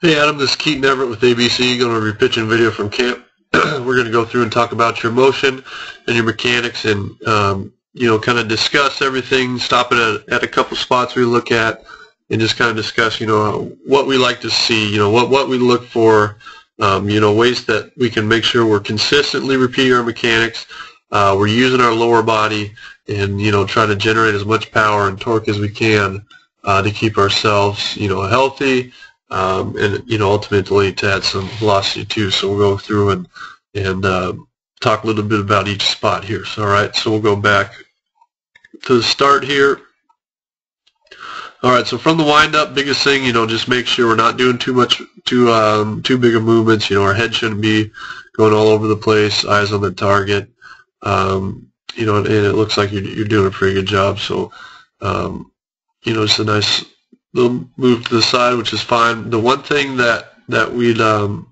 Hey Adam, this is Keaton Everett with ABC, going to be pitching video from camp. We're going to go through and talk about your motion and your mechanics and, um, you know, kind of discuss everything, stop at, at a couple spots we look at and just kind of discuss, you know, what we like to see, you know, what, what we look for, um, you know, ways that we can make sure we're consistently repeating our mechanics, uh, we're using our lower body and, you know, trying to generate as much power and torque as we can uh, to keep ourselves, you know, healthy, um, and you know ultimately to add some velocity too. So we'll go through and and uh, talk a little bit about each spot here. So all right, so we'll go back to the start here. All right, so from the windup, biggest thing, you know, just make sure we're not doing too much, too um, too big of movements. You know, our head shouldn't be going all over the place, eyes on the target. Um, you know, and it looks like you're, you're doing a pretty good job. So, um, you know, it's a nice they'll move to the side, which is fine. The one thing that that we'd um,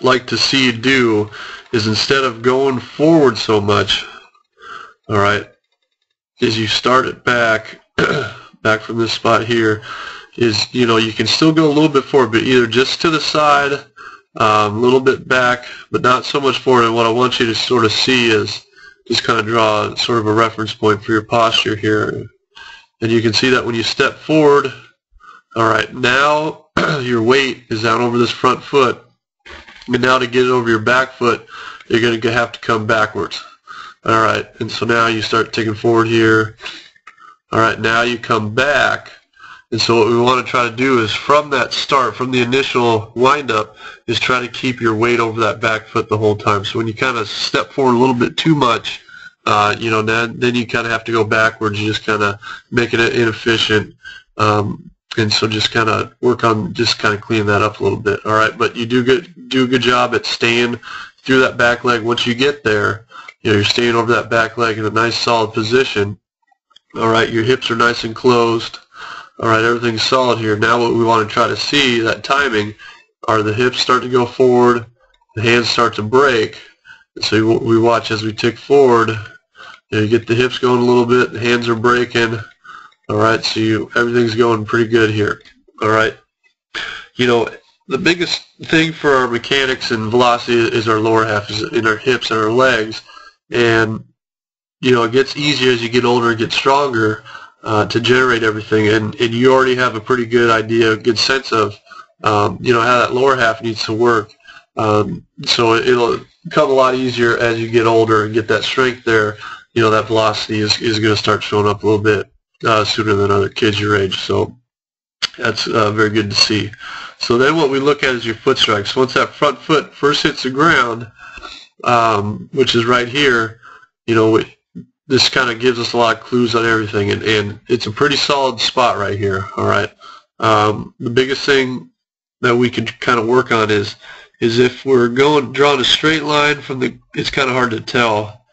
like to see you do is instead of going forward so much, all right, is you start it back, back from this spot here, is, you know, you can still go a little bit forward, but either just to the side, um, a little bit back, but not so much forward. And what I want you to sort of see is just kind of draw sort of a reference point for your posture here. And you can see that when you step forward, all right, now your weight is out over this front foot. And now to get it over your back foot, you're going to have to come backwards. All right, and so now you start taking forward here. All right, now you come back. And so what we want to try to do is from that start, from the initial windup, is try to keep your weight over that back foot the whole time. So when you kind of step forward a little bit too much, uh, you know, then, then you kind of have to go backwards. You just kind of make it inefficient. Um, and so just kind of work on just kind of cleaning that up a little bit. All right, but you do good do a good job at staying through that back leg. Once you get there, you know, you're staying over that back leg in a nice solid position. All right, your hips are nice and closed. All right, everything's solid here. Now what we want to try to see, that timing, are the hips start to go forward, the hands start to break. So we watch as we tick forward, you, get the hips going a little bit, hands are breaking. All right, so you, everything's going pretty good here. All right. You know, the biggest thing for our mechanics and velocity is our lower half, is in our hips and our legs. And, you know, it gets easier as you get older and get stronger uh, to generate everything. And, and you already have a pretty good idea, a good sense of, um, you know, how that lower half needs to work. Um, so it'll come a lot easier as you get older and get that strength there. You know, that velocity is, is going to start showing up a little bit uh, sooner than other kids your age. So that's uh, very good to see. So then what we look at is your foot strikes. Once that front foot first hits the ground, um, which is right here, you know, this kind of gives us a lot of clues on everything, and, and it's a pretty solid spot right here, all right? Um, the biggest thing that we can kind of work on is is if we're going drawing a straight line from the, it's kind of hard to tell,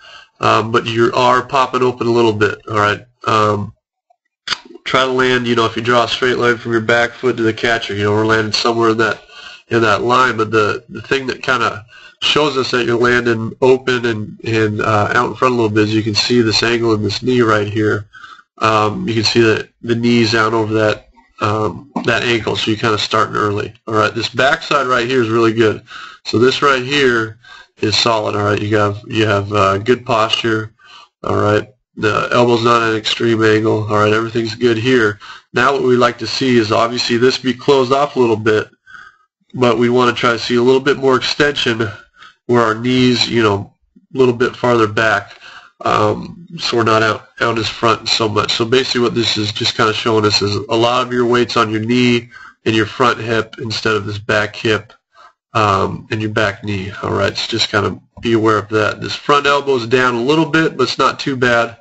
um, but you are popping open a little bit, all right? Um, try to land, you know, if you draw a straight line from your back foot to the catcher, you know, we're landing somewhere in that in that line. But the the thing that kind of shows us that you're landing open and and uh, out in front a little bit is you can see this angle in this knee right here. Um, you can see that the knees out over that um, that ankle, so you're kind of starting early. All right, this backside right here is really good. So this right here is solid. All right, you have you have uh, good posture. All right, the elbow's not at an extreme angle. All right, everything's good here. Now what we like to see is obviously this be closed off a little bit, but we want to try to see a little bit more extension where our knees, you know, a little bit farther back, um, so we're not out, out as front so much. So basically what this is just kind of showing us is a lot of your weight's on your knee and your front hip instead of this back hip um, and your back knee. All right, so just kind of be aware of that. This front elbow is down a little bit, but it's not too bad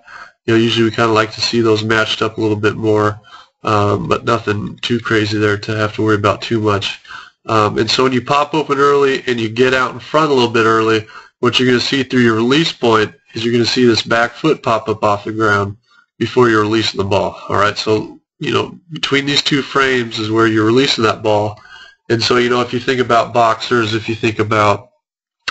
you know, usually we kind of like to see those matched up a little bit more, um, but nothing too crazy there to have to worry about too much. Um, and so when you pop open early and you get out in front a little bit early, what you're going to see through your release point is you're going to see this back foot pop up off the ground before you're releasing the ball. All right, so you know between these two frames is where you're releasing that ball. And so you know if you think about boxers, if you think about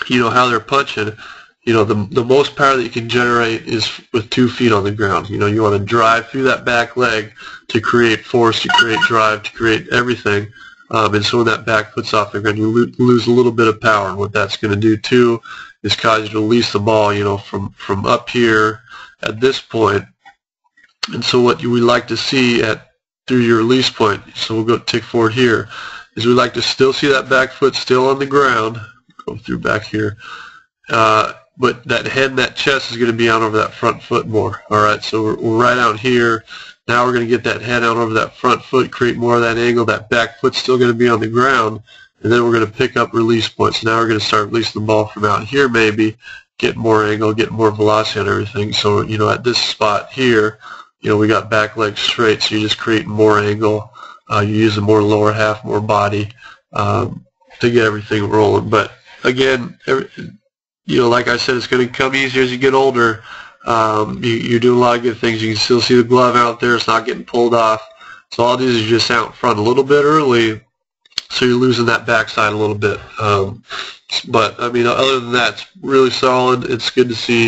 you know how they're punching, you know, the, the most power that you can generate is with two feet on the ground. You know, you want to drive through that back leg to create force, to create drive, to create everything. Um, and so when that back foot's off the ground, you lo- lose a little bit of power. And what that's going to do too is cause you to release the ball, you know, from, from up here at this point. And so what you would like to see at through your release point, so we'll go tick forward here, is we like to still see that back foot still on the ground. Go through back here. Uh, but that head and that chest is going to be out over that front foot more. All right, so we're, we're right out here. Now we're going to get that head out over that front foot, create more of that angle. That back foot's still going to be on the ground, and then we're going to pick up release points. Now we're going to start releasing the ball from out here maybe, get more angle, get more velocity on everything. So, you know, at this spot here, you know, we got back leg straight, so you're just creating more angle. Uh, you use the more lower half, more body um, to get everything rolling. But again, every, you know, like I said, it's going to come easier as you get older. Um, you, you're doing a lot of good things. You can still see the glove out there. It's not getting pulled off. So all is is just out front a little bit early, so you're losing that backside a little bit. Um, but, I mean, other than that, it's really solid. It's good to see,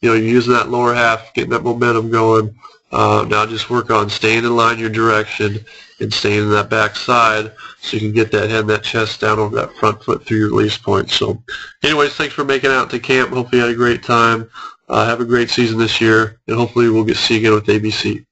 you know, you're using that lower half, getting that momentum going. Uh, now just work on staying in line your direction and staying in that back side so you can get that head and that chest down over that front foot through your release point. So anyways, thanks for making out to camp. Hopefully you had a great time. Uh, have a great season this year, and hopefully we'll get see you again with ABC.